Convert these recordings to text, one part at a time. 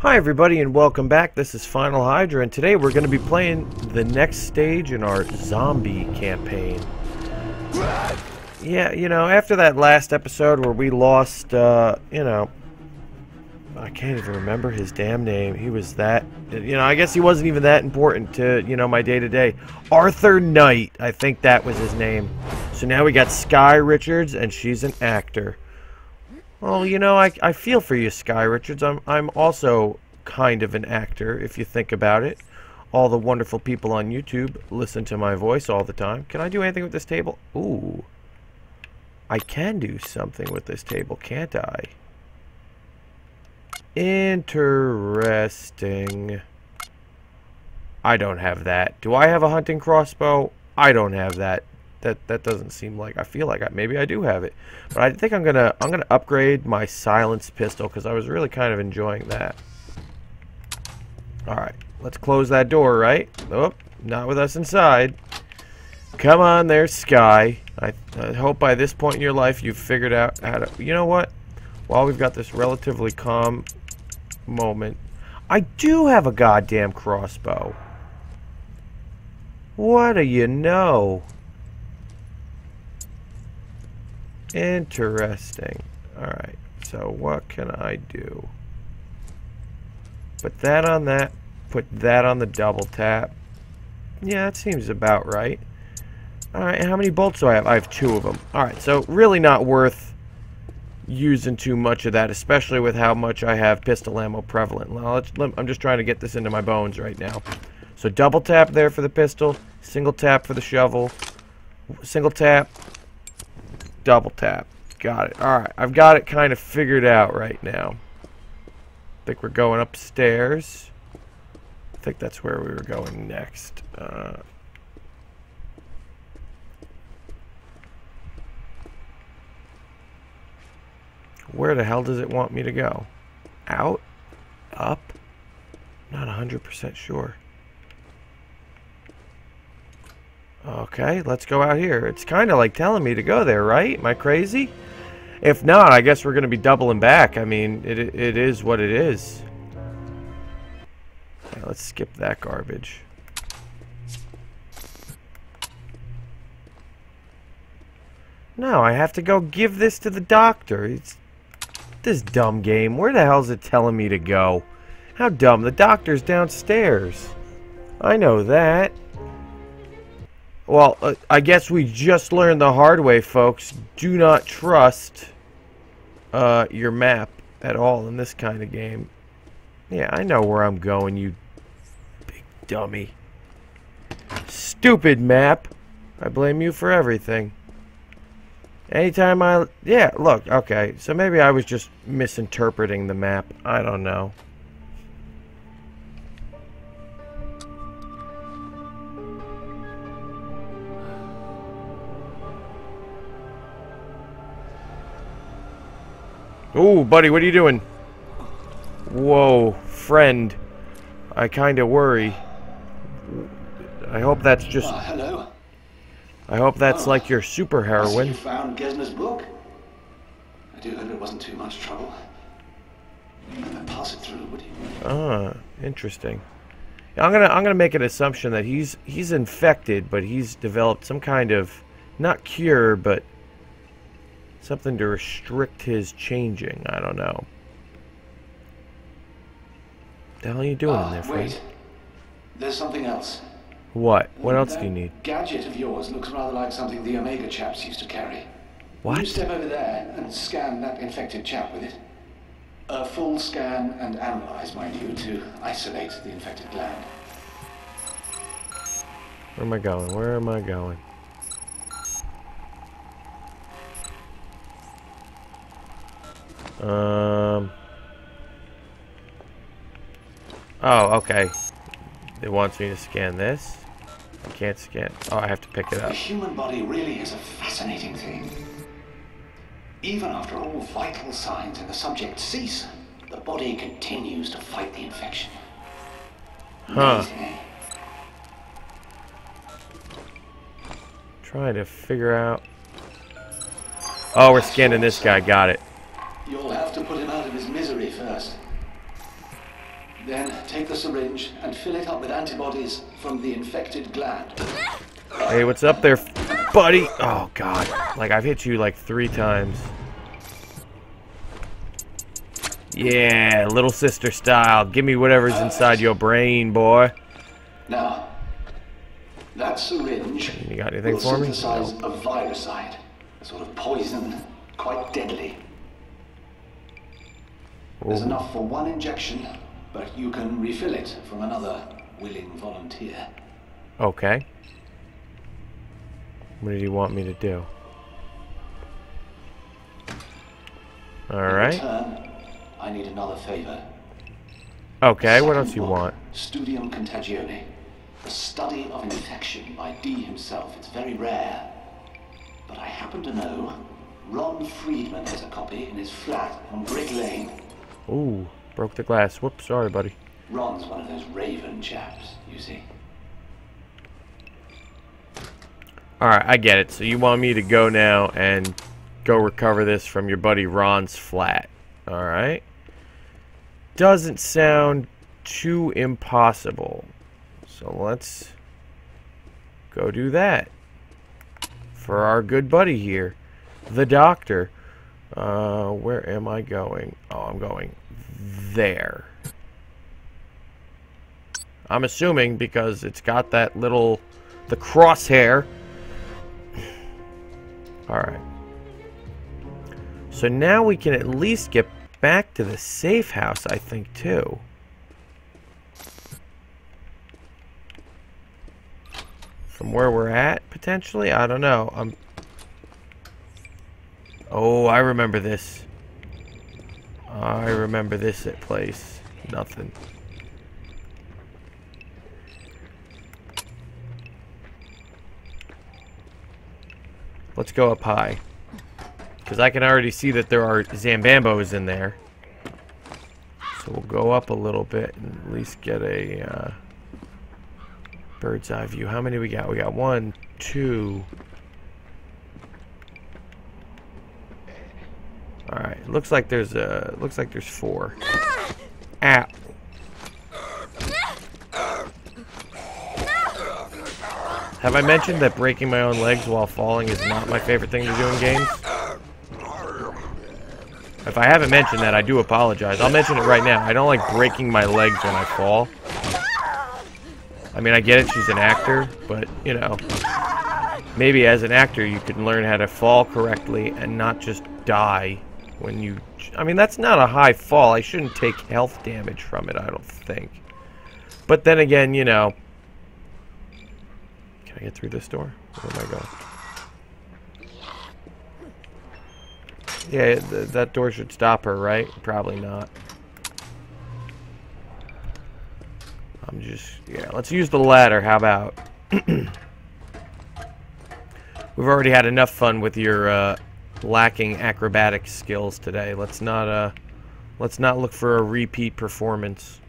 Hi everybody and welcome back. This is Final Hydra and today we're going to be playing the next stage in our zombie campaign. Yeah, you know, after that last episode where we lost, uh, you know, I can't even remember his damn name. He was that, you know, I guess he wasn't even that important to, you know, my day-to-day. -day. Arthur Knight, I think that was his name. So now we got Sky Richards and she's an actor. Well, you know, I, I feel for you, Sky Richards. I'm, I'm also kind of an actor, if you think about it. All the wonderful people on YouTube listen to my voice all the time. Can I do anything with this table? Ooh. I can do something with this table, can't I? Interesting. I don't have that. Do I have a hunting crossbow? I don't have that that that doesn't seem like I feel like I, maybe I do have it. But I think I'm gonna I'm gonna upgrade my silenced pistol because I was really kind of enjoying that. Alright let's close that door right? Oh not with us inside. Come on there sky. I, I hope by this point in your life you've figured out how to you know what? While we've got this relatively calm moment I do have a goddamn crossbow. What do you know Interesting. Alright, so what can I do? Put that on that. Put that on the double tap. Yeah, that seems about right. Alright, how many bolts do I have? I have two of them. Alright, so really not worth using too much of that, especially with how much I have pistol ammo prevalent. I'm just trying to get this into my bones right now. So double tap there for the pistol, single tap for the shovel, single tap, double tap. Got it. Alright, I've got it kind of figured out right now. I think we're going upstairs. I think that's where we were going next. Uh, where the hell does it want me to go? Out? Up? Not 100% sure. Okay, let's go out here. It's kind of like telling me to go there, right? Am I crazy? If not, I guess we're going to be doubling back. I mean, it, it is what it is. Okay, let's skip that garbage. No, I have to go give this to the doctor. It's this dumb game. Where the hell is it telling me to go? How dumb. The doctor's downstairs. I know that. Well, uh, I guess we just learned the hard way, folks. Do not trust uh, your map at all in this kind of game. Yeah, I know where I'm going, you big dummy. Stupid map. I blame you for everything. Anytime I... Yeah, look, okay. So maybe I was just misinterpreting the map. I don't know. Oh, buddy, what are you doing? Whoa, friend. I kind of worry. I hope that's just... Oh, hello. I hope that's oh, like your super heroine. you found Gesner's book. I do hope it wasn't too much trouble. Pass it through, would you? Ah, interesting. I'm gonna I'm gonna make an assumption that he's he's infected, but he's developed some kind of not cure, but Something to restrict his changing. I don't know. What the hell are you doing in ah, there, friend? Wait. There's something else. What? What else do you need? gadget of yours looks rather like something the Omega chaps used to carry. What? You step over there and scan that infected chap with it. A full scan and analyze, mind you, to isolate the infected gland. Where am I going? Where am I going? Um. Oh, okay. It wants me to scan this. I can't scan. Oh, I have to pick it up. The human body really is a fascinating thing. Even after all vital signs in the subject cease, the body continues to fight the infection. Huh. Trying to figure out. Oh, we're scanning this guy. Got it. You'll have to put him out of his misery first. Then take the syringe and fill it up with antibodies from the infected gland. Hey, what's up there, buddy? Oh, God. Like, I've hit you like three times. Yeah, little sister style. Give me whatever's inside your brain, boy. Now, that syringe You got anything will for me? synthesize a viricide, a sort of poison, quite deadly. There's oh. enough for one injection, but you can refill it from another willing volunteer. Okay. What did he want me to do? Alright. I need another favor. Okay, what else you book, want? Studium Contagione. The study of infection by Dee himself. It's very rare. But I happen to know Ron Friedman has a copy in his flat on Brick Lane. Ooh, broke the glass. Whoops, sorry, buddy. Ron's one of those raven chaps, you see. Alright, I get it. So you want me to go now and go recover this from your buddy Ron's flat. Alright. Doesn't sound too impossible. So let's go do that. For our good buddy here. The doctor. Uh, where am I going? Oh, I'm going there. I'm assuming because it's got that little, the crosshair. Alright. So now we can at least get back to the safe house, I think, too. From where we're at, potentially? I don't know. I'm... Oh, I remember this. I remember this at place. Nothing. Let's go up high. Because I can already see that there are Zambambos in there. So we'll go up a little bit and at least get a uh, bird's eye view. How many we got? We got one, two. Alright, looks like there's a looks like there's four. Ow. Have I mentioned that breaking my own legs while falling is not my favorite thing to do in games? If I haven't mentioned that, I do apologize. I'll mention it right now. I don't like breaking my legs when I fall. I mean, I get it, she's an actor, but, you know, maybe as an actor you can learn how to fall correctly and not just die when you... I mean, that's not a high fall. I shouldn't take health damage from it, I don't think. But then again, you know... Can I get through this door? Am I going? Yeah, th that door should stop her, right? Probably not. I'm just... Yeah, let's use the ladder. How about... We've already had enough fun with your uh, lacking acrobatic skills today. Let's not uh, let's not look for a repeat performance.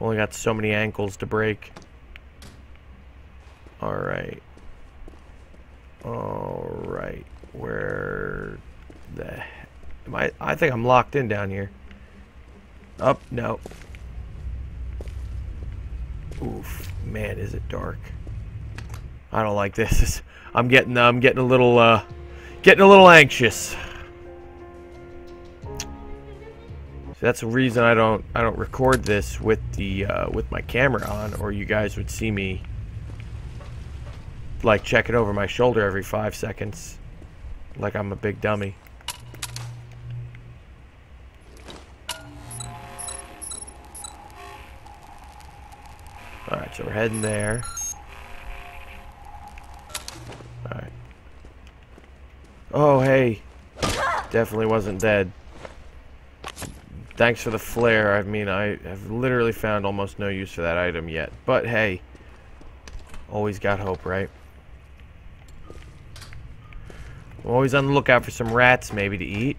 Only got so many ankles to break. All right. All right. Where the am I? I think I'm locked in down here. Up, no. Oof, man, is it dark. I don't like this. I'm getting I'm getting a little uh getting a little anxious. That's the reason I don't I don't record this with the uh, with my camera on or you guys would see me like checking over my shoulder every 5 seconds like I'm a big dummy. Alright, so we're heading there. Alright. Oh, hey. Definitely wasn't dead. Thanks for the flare. I mean, I have literally found almost no use for that item yet. But hey, always got hope, right? I'm always on the lookout for some rats maybe to eat.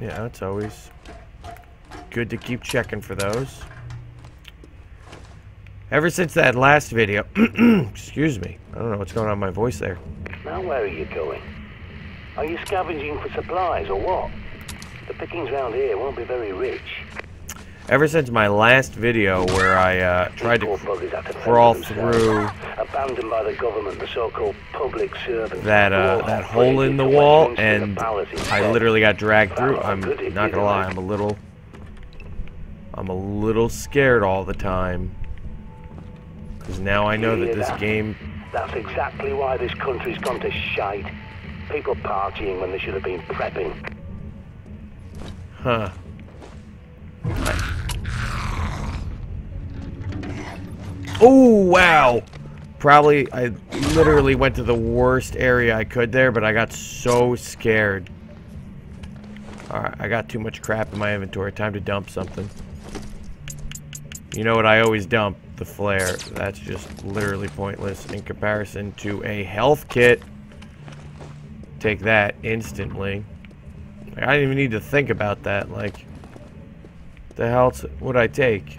Yeah, it's always good to keep checking for those. Ever since that last video, excuse me, I don't know what's going on with my voice there. Now where are you going? Are you scavenging for supplies or what? The pickings round here won't be very rich. Ever since my last video where I uh, tried to These poor buggers have to fend crawl through Abandoned by the government, the so-called public servants. that uh, that hole in the wall, and I literally got dragged through. I'm not gonna lie, I'm a little, I'm a little scared all the time, because now I know that this game. That's exactly why this country's gone to shite. People partying when they should have been prepping. Huh. Oh, wow. Probably, I literally went to the worst area I could there, but I got so scared. Alright, I got too much crap in my inventory. Time to dump something. You know what I always dump? The flare. That's just literally pointless in comparison to a health kit. Take that instantly. Like, I didn't even need to think about that. Like, the hell would I take?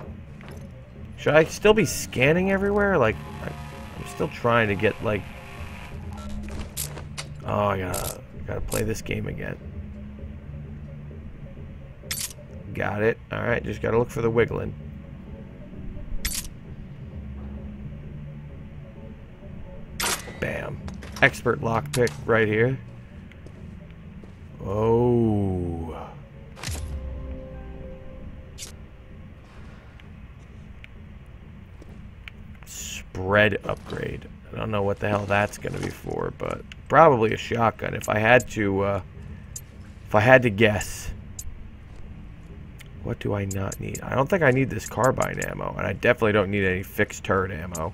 Should I still be scanning everywhere? Like, I'm still trying to get, like... Oh, I gotta, gotta play this game again. Got it. Alright, just gotta look for the wiggling. Bam. Expert lockpick right here. Oh. Spread upgrade. I don't know what the hell that's going to be for, but probably a shotgun if I had to uh, if I had to guess. What do I not need? I don't think I need this carbine ammo, and I definitely don't need any fixed turret ammo.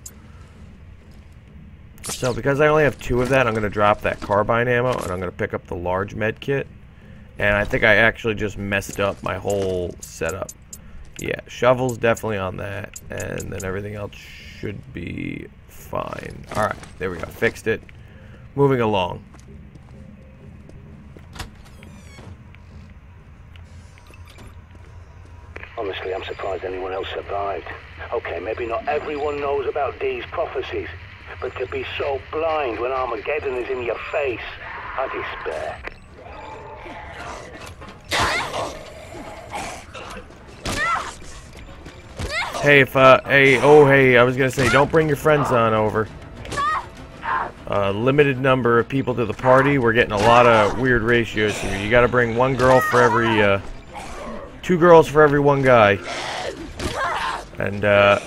So because I only have two of that, I'm going to drop that carbine ammo, and I'm going to pick up the large med kit. And I think I actually just messed up my whole setup. Yeah, shovel's definitely on that, and then everything else should be fine. Alright, there we go. Fixed it. Moving along. Honestly, I'm surprised anyone else survived. Okay, maybe not everyone knows about Dee's prophecies, but to be so blind when Armageddon is in your face, I despair. Hey, if, uh, hey, oh, hey, I was gonna say, don't bring your friends on over. Uh, limited number of people to the party. We're getting a lot of weird ratios here. You gotta bring one girl for every, uh, two girls for every one guy. And, uh,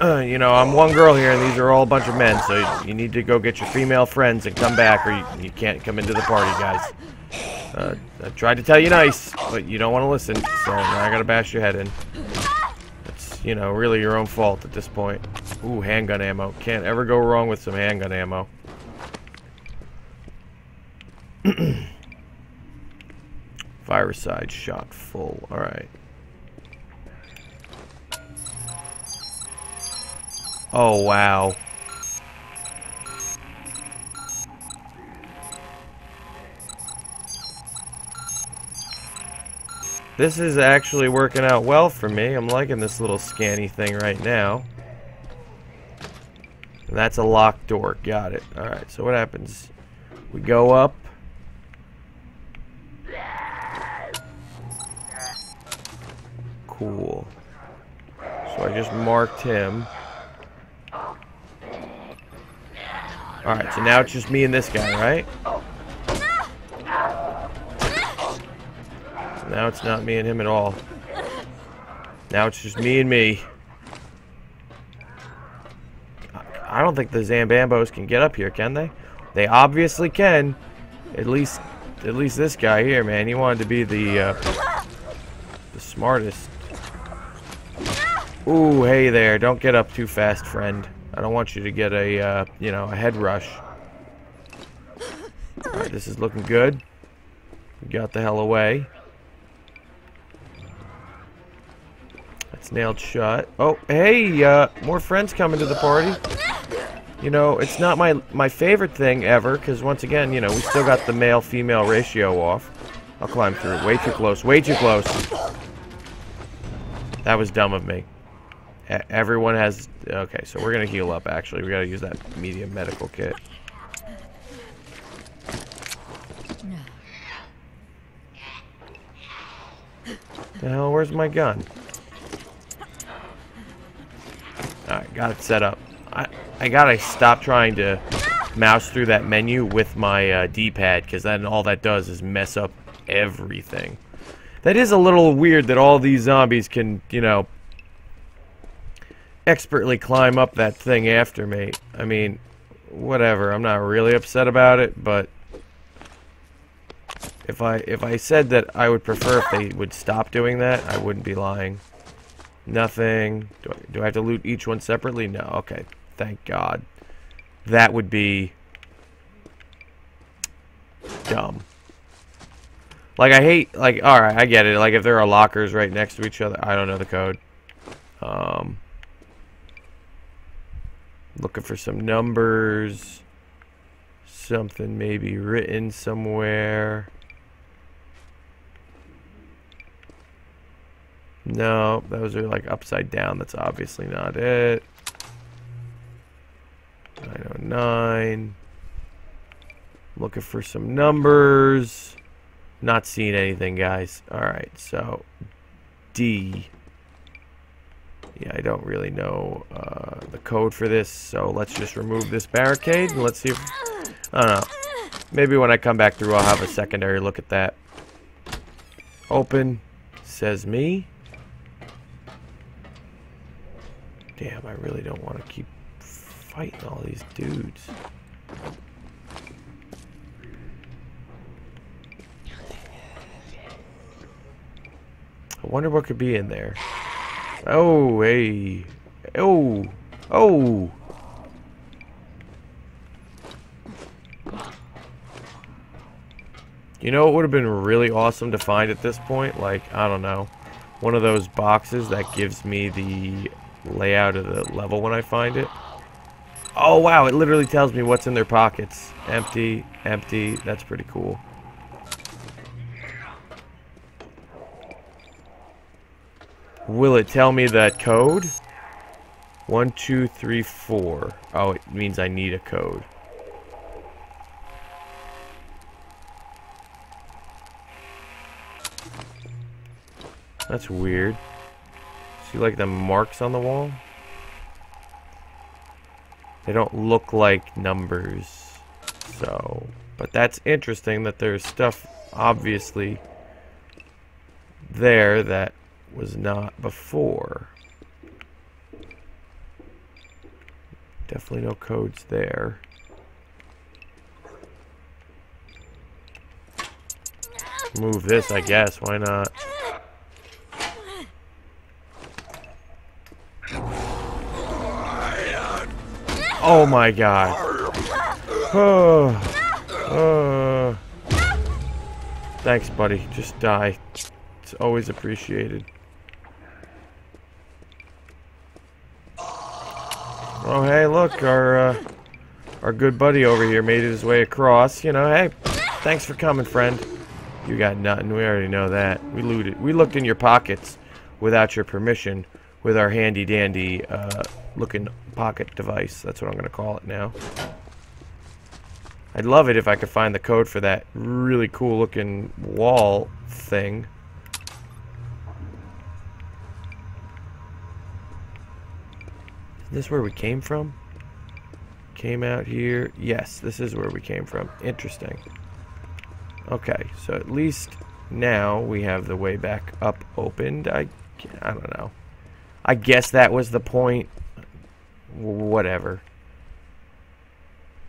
you know, I'm one girl here, and these are all a bunch of men, so you need to go get your female friends and come back, or you, you can't come into the party, guys. Uh, I tried to tell you nice, but you don't want to listen, so now I gotta bash your head in. It's, you know, really your own fault at this point. Ooh, handgun ammo. Can't ever go wrong with some handgun ammo. Viricide shot full. Alright. Oh, wow. This is actually working out well for me. I'm liking this little scanny thing right now. And that's a locked door. Got it. Alright, so what happens? We go up. Cool. So I just marked him. Alright, so now it's just me and this guy, right? Now it's not me and him at all. Now it's just me and me. I don't think the Zambambos can get up here, can they? They obviously can. At least, at least this guy here, man. He wanted to be the, uh, the smartest. Ooh, hey there. Don't get up too fast, friend. I don't want you to get a, uh, you know, a head rush. Alright, this is looking good. We got the hell away. That's nailed shut. Oh, hey, uh, more friends coming to the party. You know, it's not my my favorite thing ever, because once again, you know, we still got the male-female ratio off. I'll climb through. Way too close. Way too close. That was dumb of me. Everyone has... Okay, so we're going to heal up, actually. we got to use that medium medical kit. Now, where's my gun? Alright, got it set up. I, I gotta stop trying to mouse through that menu with my uh, D-pad, because then all that does is mess up everything. That is a little weird that all these zombies can, you know, expertly climb up that thing after me. I mean, whatever. I'm not really upset about it, but if I if I said that I would prefer if they would stop doing that, I wouldn't be lying. Nothing. Do I, do I have to loot each one separately? No. Okay. Thank God. That would be dumb. Like, I hate, like, alright, I get it. Like, if there are lockers right next to each other, I don't know the code. Um, looking for some numbers. Something maybe written somewhere. No, those are like upside down. That's obviously not it. 909. Looking for some numbers. Not seeing anything, guys. Alright, so D. Yeah, I don't really know uh, the code for this, so let's just remove this barricade and let's see if... I don't know. Maybe when I come back through, I'll have a secondary look at that. Open. Says me. Damn, I really don't want to keep fighting all these dudes. I wonder what could be in there. Oh, hey. Oh. Oh. You know it would have been really awesome to find at this point? Like, I don't know. One of those boxes that gives me the layout of the level when I find it. Oh, wow. It literally tells me what's in their pockets. Empty, empty. That's pretty cool. Will it tell me that code? One, two, three, four. Oh, it means I need a code. That's weird. See like the marks on the wall? They don't look like numbers. So, but that's interesting that there's stuff obviously there that was not before. Definitely no codes there. Move this, I guess. Why not? Oh my god. Oh. Thanks, buddy. Just die. It's always appreciated. Oh, hey, look, our uh, our good buddy over here made his way across. You know, hey, thanks for coming, friend. You got nothing. We already know that. We looted. We looked in your pockets without your permission with our handy dandy uh, looking pocket device. That's what I'm going to call it now. I'd love it if I could find the code for that really cool looking wall thing. Is this where we came from? Came out here. Yes, this is where we came from. Interesting. Okay, so at least now we have the way back up opened. I, I don't know. I guess that was the point. Whatever.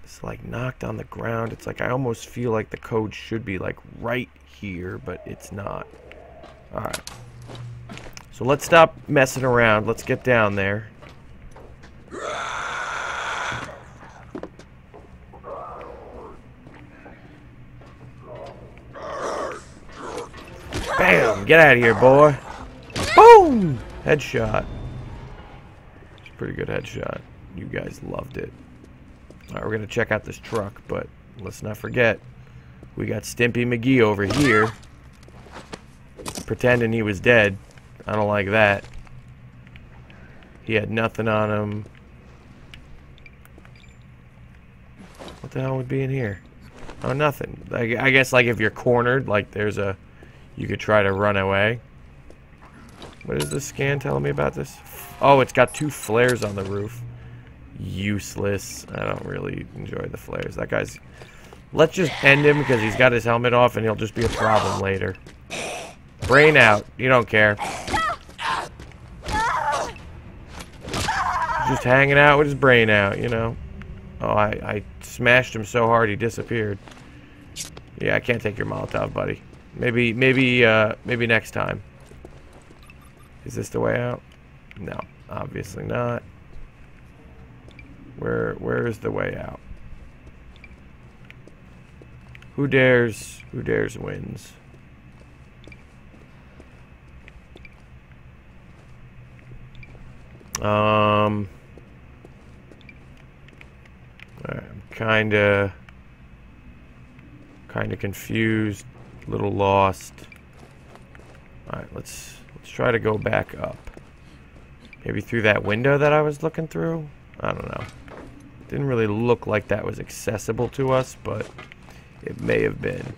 It's like knocked on the ground. It's like I almost feel like the code should be like right here, but it's not. Alright. So let's stop messing around. Let's get down there. Bam! Get out of here, boy. Boom! Headshot. It's a pretty good headshot. You guys loved it. Alright, we're going to check out this truck, but let's not forget, we got Stimpy McGee over here pretending he was dead. I don't like that. He had nothing on him. What the hell would be in here? Oh, nothing. I, I guess, like, if you're cornered, like, there's a... You could try to run away. What is this scan telling me about this? Oh, it's got two flares on the roof. Useless. I don't really enjoy the flares. That guy's... Let's just end him because he's got his helmet off and he'll just be a problem later. Brain out. You don't care. Just hanging out with his brain out, you know. Oh, I, I smashed him so hard he disappeared. Yeah, I can't take your Molotov, buddy. Maybe, maybe, uh, maybe next time. Is this the way out? No, obviously not. Where, where is the way out? Who dares, who dares wins. Um, I'm kinda, kinda confused, a little lost. All right, let's let's try to go back up. Maybe through that window that I was looking through. I don't know. Didn't really look like that was accessible to us, but it may have been.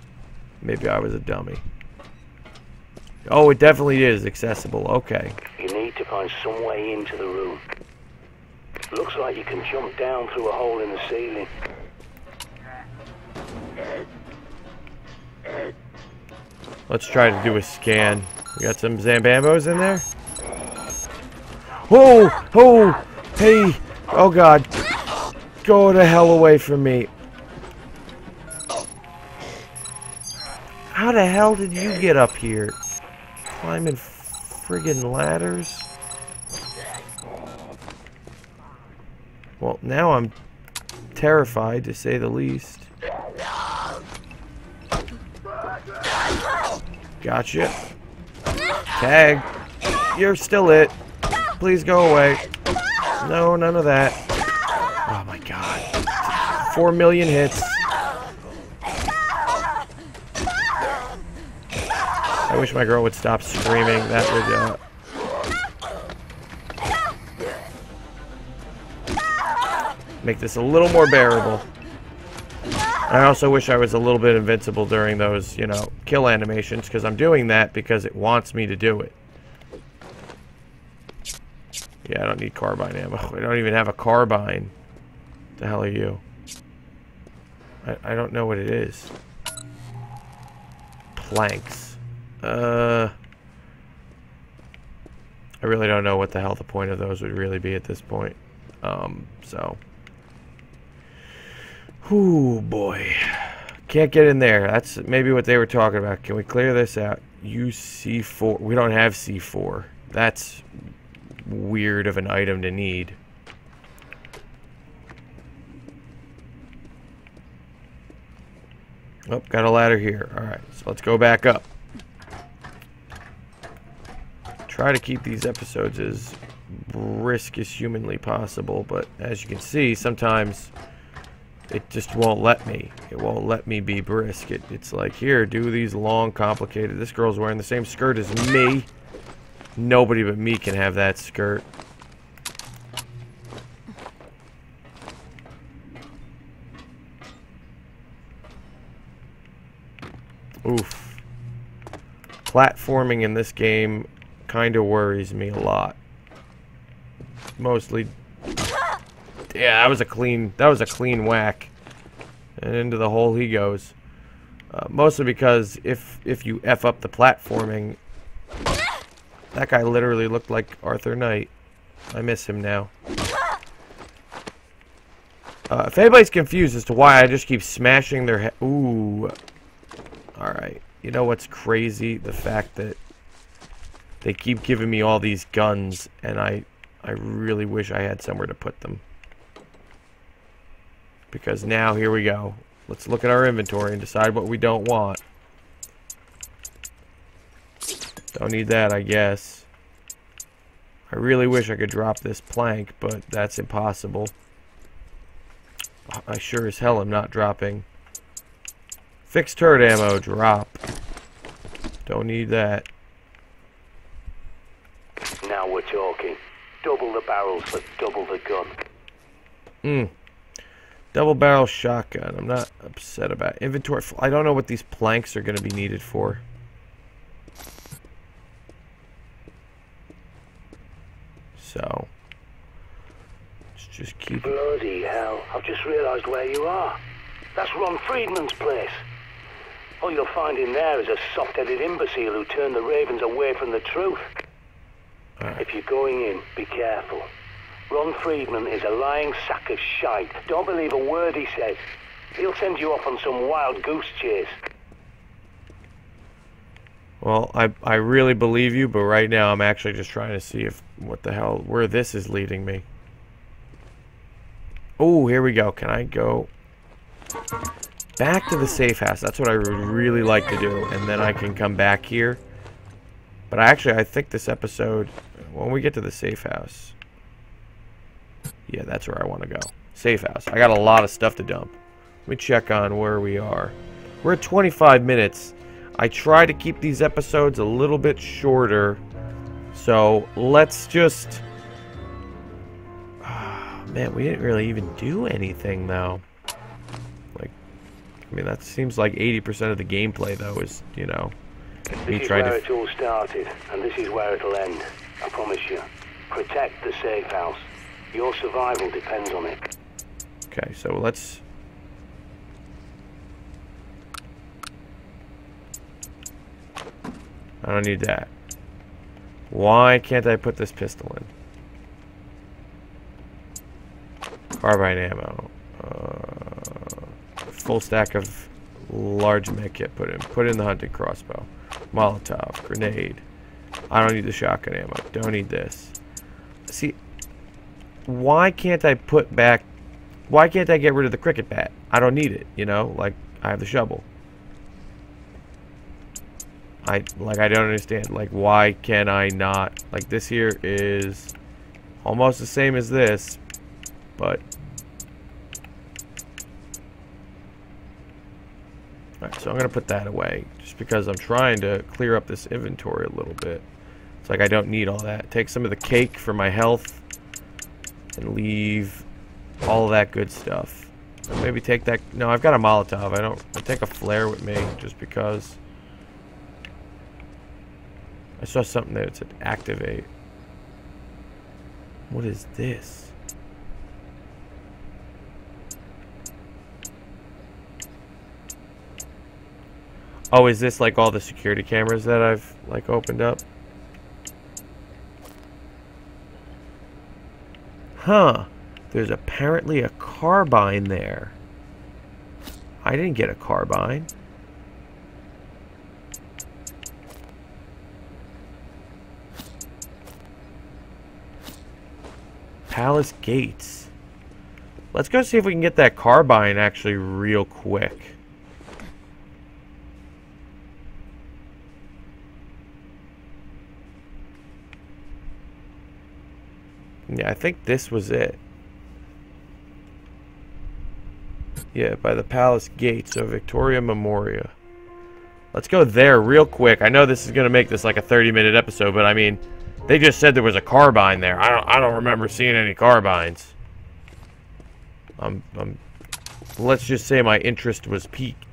Maybe I was a dummy. Oh, it definitely is accessible. Okay. You need to find some way into the room. Looks like you can jump down through a hole in the ceiling. Let's try to do a scan. We got some Zambambos in there? Oh! Oh! Hey! Oh god! Go the hell away from me. How the hell did you get up here? Climbing friggin' ladders? Well, now I'm terrified to say the least. Gotcha. Tag. You're still it. Please go away. No, none of that. Oh my god. Four million hits. I wish my girl would stop screaming. That would, uh... Make this a little more bearable. I also wish I was a little bit invincible during those, you know, kill animations, because I'm doing that because it wants me to do it. Yeah, I don't need carbine ammo. I don't even have a carbine. The hell are you? I, I don't know what it is. Planks. Uh... I really don't know what the hell the point of those would really be at this point. Um, so... Ooh, boy. Can't get in there. That's maybe what they were talking about. Can we clear this out? UC4. We don't have C4. That's weird of an item to need. Oh, got a ladder here. Alright, so let's go back up. Try to keep these episodes as brisk as humanly possible, but as you can see, sometimes it just won't let me. It won't let me be brisk. It, it's like, here, do these long, complicated... This girl's wearing the same skirt as me. Nobody but me can have that skirt. Oof. Platforming in this game kind of worries me a lot. Mostly... Yeah, that was a clean... That was a clean whack. And into the hole he goes. Uh, mostly because if if you F up the platforming... That guy literally looked like Arthur Knight. I miss him now. Uh, if anybody's confused as to why I just keep smashing their head... Ooh. Alright. You know what's crazy? The fact that they keep giving me all these guns, and I, I really wish I had somewhere to put them. Because now, here we go. Let's look at our inventory and decide what we don't want. Don't need that, I guess. I really wish I could drop this plank, but that's impossible. I sure as hell am not dropping. Fixed turret ammo, drop. Don't need that. Now we're talking. Double the barrels for double the gun. Hmm. Double barrel shotgun. I'm not upset about it. Inventory. I don't know what these planks are going to be needed for. So, let's just keep Bloody hell, I've just realised where you are. That's Ron Friedman's place. All you'll find in there is a soft-headed imbecile who turned the Ravens away from the truth. Alright. If you're going in, be careful. Ron Friedman is a lying sack of shite. Don't believe a word he says. He'll send you off on some wild goose chase. Well, I I really believe you, but right now I'm actually just trying to see if what the hell where this is leading me. Oh, here we go. Can I go back to the safe house? That's what I would really like to do, and then I can come back here. But actually, I think this episode, when we get to the safe house, yeah, that's where I want to go. Safe house. I got a lot of stuff to dump. Let me check on where we are. We're at 25 minutes. I try to keep these episodes a little bit shorter. So let's just... Ah, man, we didn't really even do anything, though. Like, I mean, that seems like 80% of the gameplay, though, is, you know... Me This is trying where to... it all started, and this is where it'll end. I promise you. Protect the safe house. Your survival depends on it. Okay, so let's... I don't need that. Why can't I put this pistol in? Carbine ammo. Uh, full stack of large med kit put in. Put in the hunting crossbow. Molotov. Grenade. I don't need the shotgun ammo. Don't need this. Why can't I put back why can't I get rid of the cricket bat? I don't need it, you know? Like, I have the shovel. I, like, I don't understand. Like, why can I not? Like, this here is almost the same as this, but... Alright, so I'm going to put that away, just because I'm trying to clear up this inventory a little bit. It's like I don't need all that. Take some of the cake for my health, and leave all that good stuff. Maybe take that. No, I've got a Molotov. I don't. I take a flare with me just because. I saw something there that said activate. What is this? Oh, is this like all the security cameras that I've like opened up? Huh. There's apparently a carbine there. I didn't get a carbine. Palace Gates. Let's go see if we can get that carbine actually real quick. Yeah, I think this was it. Yeah, by the palace gates of Victoria Memoria. Let's go there real quick. I know this is going to make this like a 30-minute episode, but I mean, they just said there was a carbine there. I don't I don't remember seeing any carbines. Um, um let's just say my interest was piqued.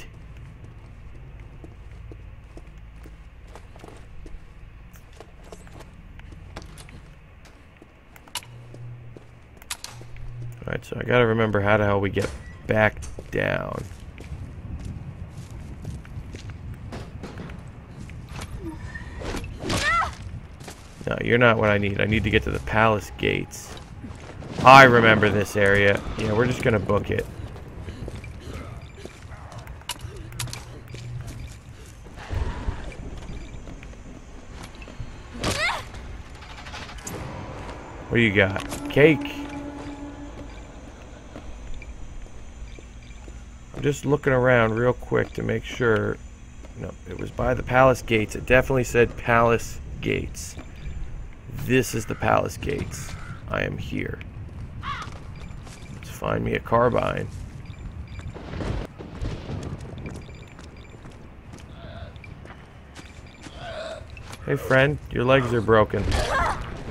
Alright, so I gotta remember how the hell we get back down. No, you're not what I need. I need to get to the palace gates. I remember this area. Yeah, we're just gonna book it. What do you got? Cake. Just looking around real quick to make sure. No, it was by the palace gates. It definitely said palace gates. This is the palace gates. I am here. Let's find me a carbine. Hey friend, your legs are broken.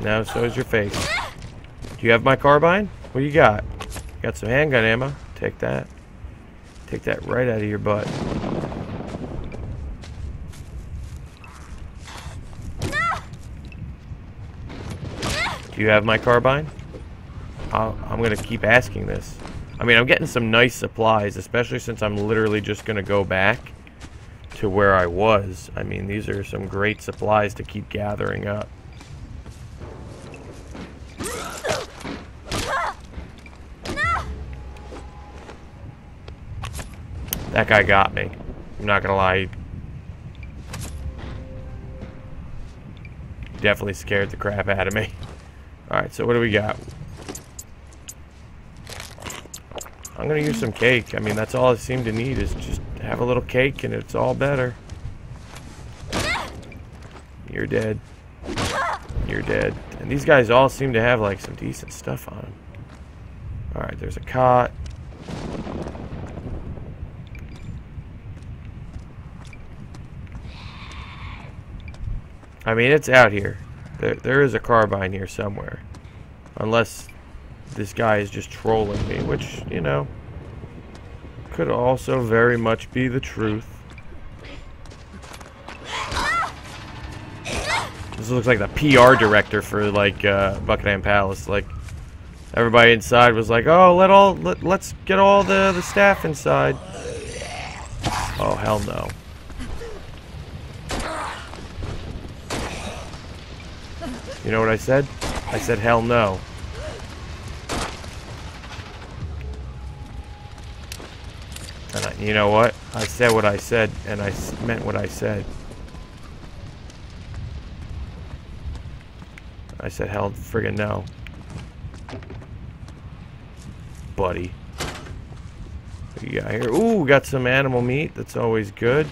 Now so is your face. Do you have my carbine? What do you got? Got some handgun ammo. Take that. Take that right out of your butt. Do you have my carbine? I'll, I'm going to keep asking this. I mean, I'm getting some nice supplies, especially since I'm literally just going to go back to where I was. I mean, these are some great supplies to keep gathering up. That guy got me. I'm not gonna lie. Definitely scared the crap out of me. Alright, so what do we got? I'm gonna use some cake. I mean, that's all I seem to need is just have a little cake and it's all better. You're dead. You're dead. And these guys all seem to have like some decent stuff on them. Alright, there's a cot. I mean, it's out here. There, there is a carbine here somewhere. Unless this guy is just trolling me, which, you know, could also very much be the truth. This looks like the PR director for, like, uh, Buckingham Palace. Like, everybody inside was like, oh, let all, let, let's get all the, the staff inside. Oh, hell no. You know what I said? I said hell no. And I, you know what? I said what I said, and I meant what I said. I said hell friggin' no. Buddy. What you got here? Ooh, got some animal meat. That's always good.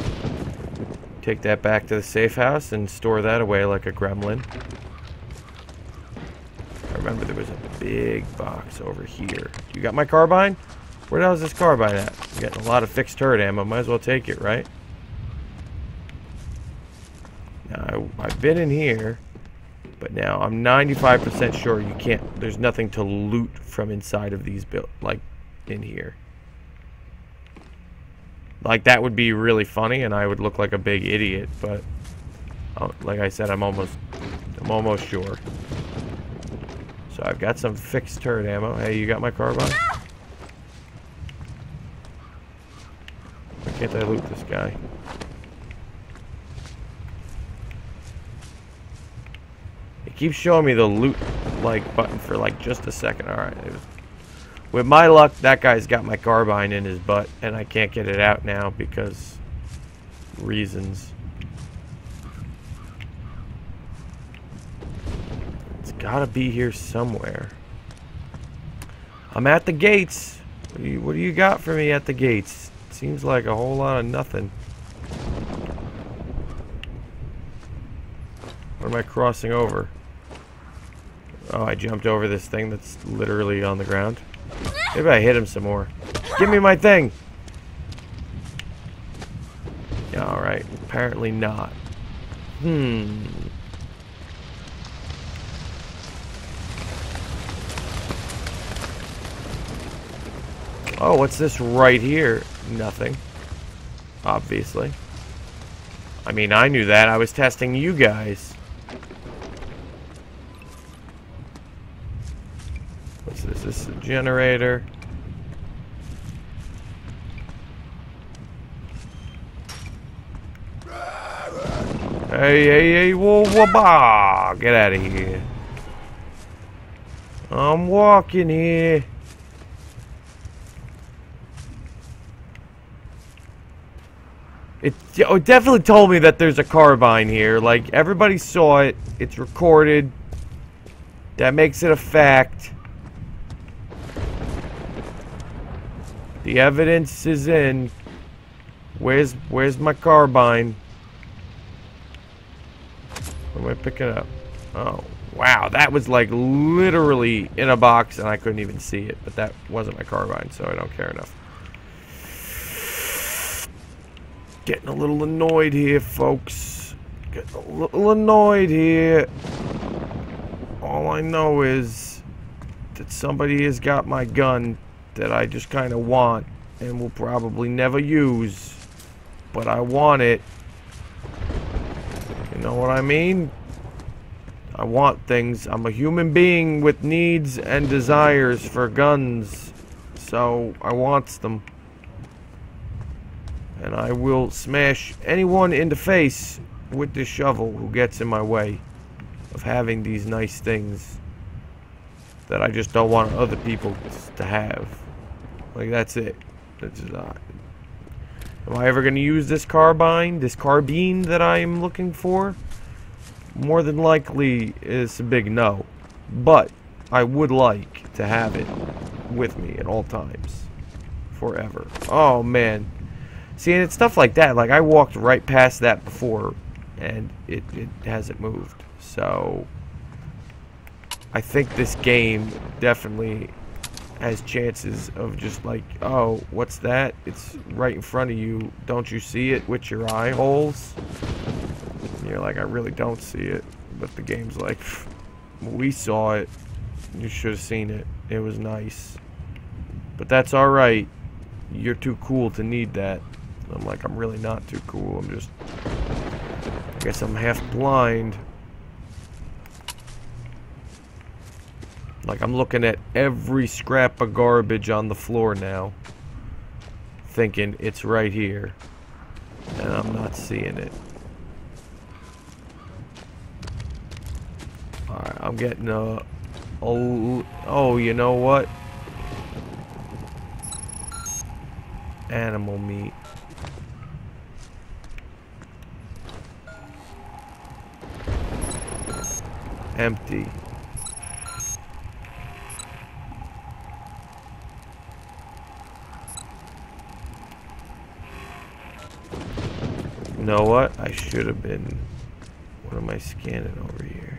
Take that back to the safe house and store that away like a gremlin remember there was a big box over here. You got my carbine? Where the hell is this carbine at? I'm getting a lot of fixed turret ammo. Might as well take it, right? Now, I, I've been in here, but now I'm 95% sure you can't... There's nothing to loot from inside of these built like, in here. Like, that would be really funny, and I would look like a big idiot, but... Uh, like I said, I'm almost... I'm almost sure. So I've got some fixed turret ammo. Hey, you got my carbine? Why can't I loot this guy? It keeps showing me the loot like button for like just a second. Alright. With my luck, that guy's got my carbine in his butt and I can't get it out now because reasons. Gotta be here somewhere. I'm at the gates. What do, you, what do you got for me at the gates? Seems like a whole lot of nothing. What am I crossing over? Oh, I jumped over this thing that's literally on the ground. Maybe I hit him some more. Give me my thing! Alright, apparently not. Hmm. Oh, what's this right here? Nothing. Obviously. I mean, I knew that. I was testing you guys. What's this? This is a generator. Hey, hey, hey, whoa, whoa, bah! Get out of here. I'm walking here. It, oh, it definitely told me that there's a carbine here. Like, everybody saw it. It's recorded. That makes it a fact. The evidence is in. Where's where's my carbine? What am I picking up? Oh, wow. That was like literally in a box and I couldn't even see it. But that wasn't my carbine, so I don't care enough. Getting a little annoyed here, folks. Getting a little annoyed here. All I know is that somebody has got my gun that I just kind of want and will probably never use. But I want it. You know what I mean? I want things. I'm a human being with needs and desires for guns. So I wants them. And I will smash anyone in the face with this shovel who gets in my way of having these nice things that I just don't want other people to have. Like that's it. That's not. Am I ever going to use this carbine, this carbine that I am looking for? More than likely, it's a big no. But I would like to have it with me at all times. Forever. Oh, man. See, and it's stuff like that. Like, I walked right past that before, and it, it hasn't moved. So, I think this game definitely has chances of just like, oh, what's that? It's right in front of you. Don't you see it with your eye holes? And you're like, I really don't see it. But the game's like, we saw it. You should have seen it. It was nice. But that's alright. You're too cool to need that. I'm like, I'm really not too cool. I'm just... I guess I'm half blind. Like I'm looking at every scrap of garbage on the floor now. Thinking it's right here. And I'm not seeing it. Alright, I'm getting a... Oh, oh, you know what? Animal meat. Empty. You know what? I should have been... What am I scanning over here?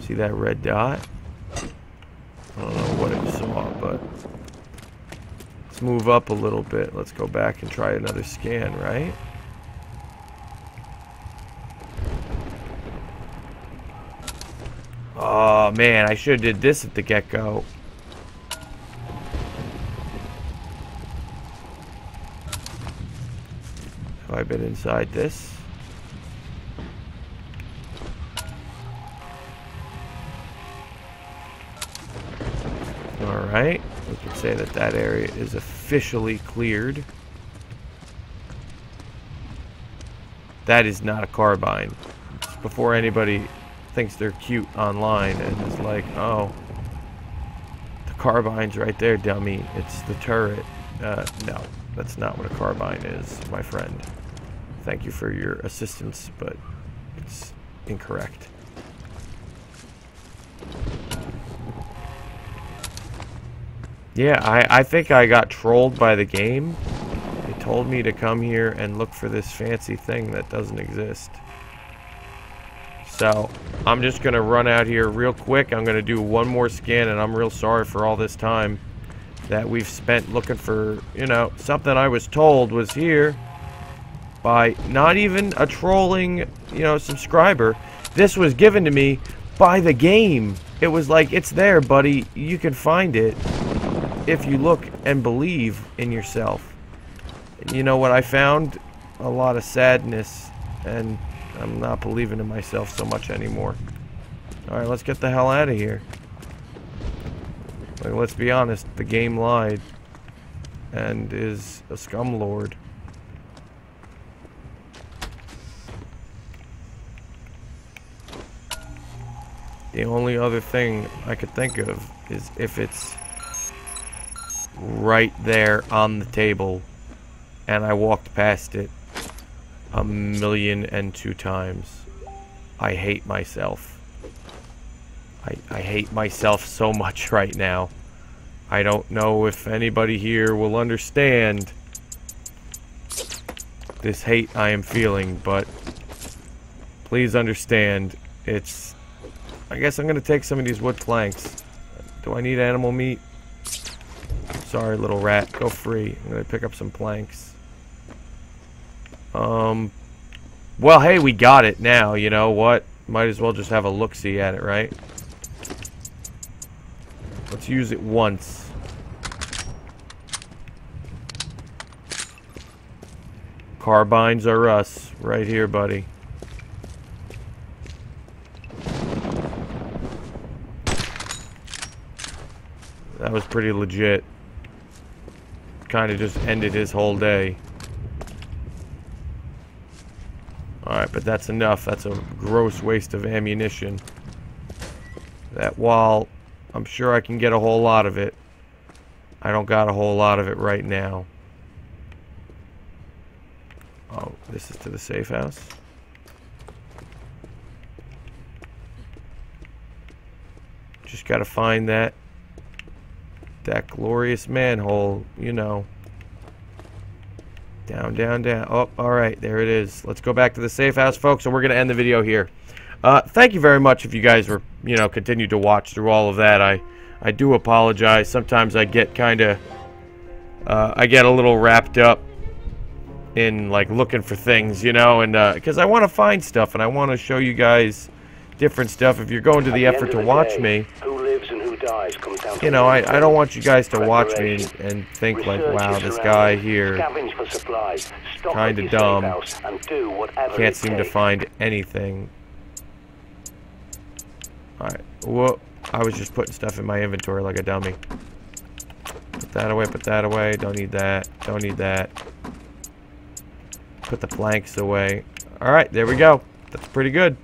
See that red dot? I don't know what it saw, but... Let's move up a little bit. Let's go back and try another scan, right? Oh, man. I should have did this at the get-go. Have I been inside this? Alright, we can say that that area is officially cleared. That is not a carbine. Before anybody thinks they're cute online and is like, oh, the carbine's right there, dummy. It's the turret. Uh, no. That's not what a carbine is, my friend. Thank you for your assistance, but it's incorrect. Yeah, I, I think I got trolled by the game. It told me to come here and look for this fancy thing that doesn't exist. So, I'm just going to run out here real quick. I'm going to do one more scan, and I'm real sorry for all this time that we've spent looking for, you know, something I was told was here by not even a trolling, you know, subscriber. This was given to me by the game. It was like, it's there, buddy. You can find it if you look and believe in yourself. You know what I found? A lot of sadness, and I'm not believing in myself so much anymore. Alright, let's get the hell out of here. Like, let's be honest, the game lied. And is a scum lord. The only other thing I could think of is if it's right there on the table and I walked past it a million and two times. I hate myself. I, I hate myself so much right now. I don't know if anybody here will understand this hate I am feeling, but please understand it's... I guess I'm going to take some of these wood planks. Do I need animal meat? Sorry, little rat. Go free. I'm going to pick up some planks. Um, well, hey, we got it now. You know what? Might as well just have a look-see at it, right? Let's use it once. Carbines are us. Right here, buddy. That was pretty legit. Kind of just ended his whole day. Alright, but that's enough. That's a gross waste of ammunition. That while I'm sure I can get a whole lot of it, I don't got a whole lot of it right now. Oh, this is to the safe house. Just gotta find that that glorious manhole, you know. Down, down, down. Oh, alright, there it is. Let's go back to the safe house, folks, and we're going to end the video here. Uh, thank you very much if you guys were, you know, continued to watch through all of that. I, I do apologize. Sometimes I get kind of, uh, I get a little wrapped up in, like, looking for things, you know, and, because uh, I want to find stuff, and I want to show you guys different stuff. If you're going to the, the effort to watch day, me, dies comes down you know, I, I don't want you guys to watch me and, and think like, wow, this guy here kind of dumb, can't seem to find anything. Alright, well, I was just putting stuff in my inventory like a dummy. Put that away, put that away, don't need that, don't need that. Put the planks away. Alright, there we go. That's pretty good.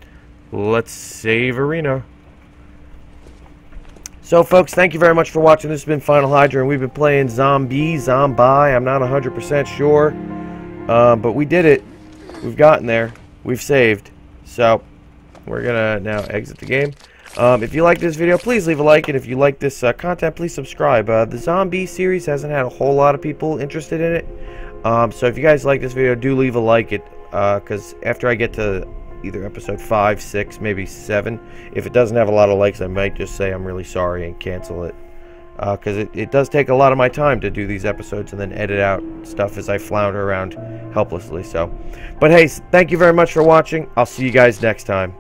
Let's save arena. So, folks, thank you very much for watching. This has been Final Hydra, and we've been playing Zombie, Zombie. I'm not 100% sure, uh, but we did it. We've gotten there. We've saved. So, we're going to now exit the game. Um, if you like this video, please leave a like, and if you like this uh, content, please subscribe. Uh, the Zombi series hasn't had a whole lot of people interested in it, um, so if you guys like this video, do leave a like it, because uh, after I get to either episode 5, 6, maybe 7. If it doesn't have a lot of likes, I might just say I'm really sorry and cancel it. Because uh, it, it does take a lot of my time to do these episodes and then edit out stuff as I flounder around helplessly. So, But hey, thank you very much for watching. I'll see you guys next time.